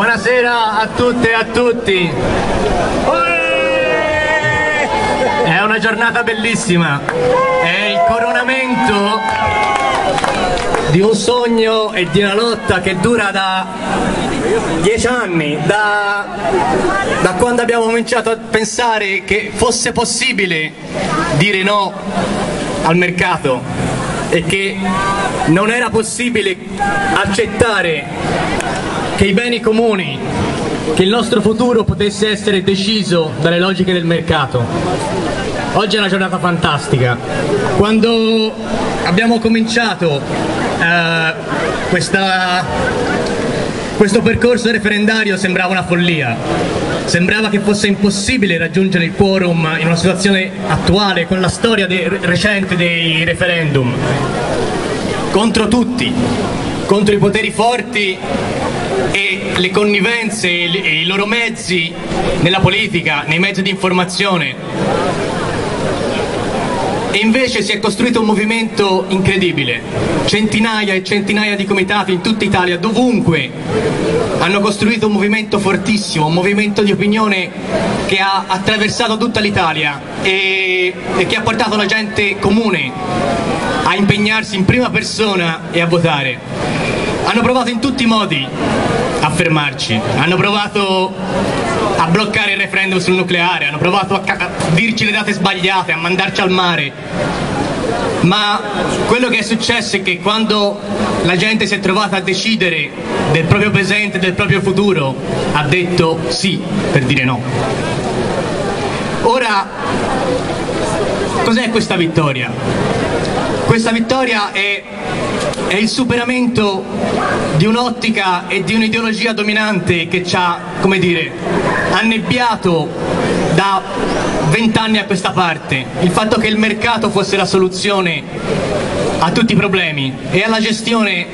Buonasera a tutte e a tutti. È una giornata bellissima. È il coronamento di un sogno e di una lotta che dura da dieci anni, da, da quando abbiamo cominciato a pensare che fosse possibile dire no al mercato e che non era possibile accettare che i beni comuni, che il nostro futuro potesse essere deciso dalle logiche del mercato. Oggi è una giornata fantastica. Quando abbiamo cominciato eh, questa, questo percorso referendario sembrava una follia. Sembrava che fosse impossibile raggiungere il quorum in una situazione attuale con la storia de recente dei referendum. Contro tutti, contro i poteri forti e le connivenze e i loro mezzi nella politica, nei mezzi di informazione. E invece si è costruito un movimento incredibile, centinaia e centinaia di comitati in tutta Italia, dovunque, hanno costruito un movimento fortissimo, un movimento di opinione che ha attraversato tutta l'Italia e, e che ha portato la gente comune a impegnarsi in prima persona e a votare. Hanno provato in tutti i modi a fermarci, hanno provato a bloccare il referendum sul nucleare, hanno provato a, a dirci le date sbagliate, a mandarci al mare. Ma quello che è successo è che quando la gente si è trovata a decidere del proprio presente, del proprio futuro, ha detto sì per dire no. Ora, cos'è questa vittoria? Questa vittoria è è il superamento di un'ottica e di un'ideologia dominante che ci ha, come dire, annebbiato da vent'anni a questa parte. Il fatto che il mercato fosse la soluzione a tutti i problemi e alla gestione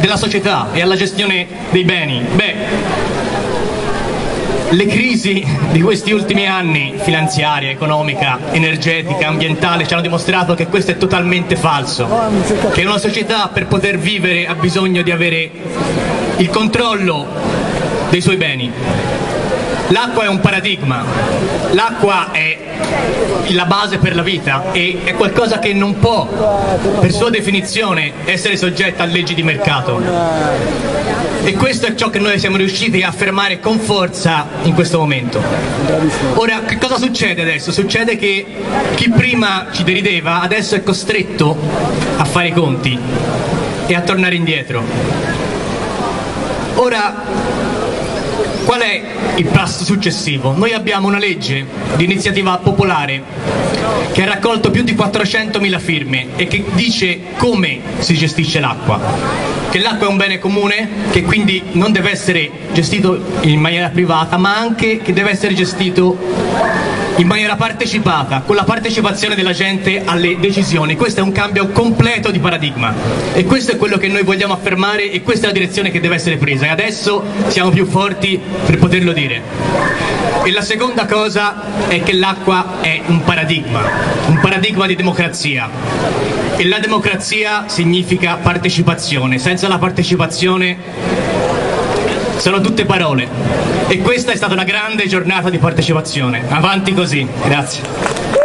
della società e alla gestione dei beni. Beh, le crisi di questi ultimi anni, finanziaria, economica, energetica, ambientale, ci hanno dimostrato che questo è totalmente falso, che una società per poter vivere ha bisogno di avere il controllo dei suoi beni. L'acqua è un paradigma, l'acqua è la base per la vita e è qualcosa che non può, per sua definizione, essere soggetta a leggi di mercato. E questo è ciò che noi siamo riusciti a affermare con forza in questo momento. Ora, che cosa succede adesso? Succede che chi prima ci derideva adesso è costretto a fare i conti e a tornare indietro. Ora, Qual è il passo successivo? Noi abbiamo una legge di iniziativa popolare che ha raccolto più di 400.000 firme e che dice come si gestisce l'acqua. Che l'acqua è un bene comune, che quindi non deve essere gestito in maniera privata, ma anche che deve essere gestito in maniera partecipata, con la partecipazione della gente alle decisioni. Questo è un cambio completo di paradigma e questo è quello che noi vogliamo affermare e questa è la direzione che deve essere presa e adesso siamo più forti per poterlo dire. E la seconda cosa è che l'acqua è un paradigma, un paradigma di democrazia. E la democrazia significa partecipazione, senza la partecipazione sono tutte parole e questa è stata una grande giornata di partecipazione. Avanti così, grazie.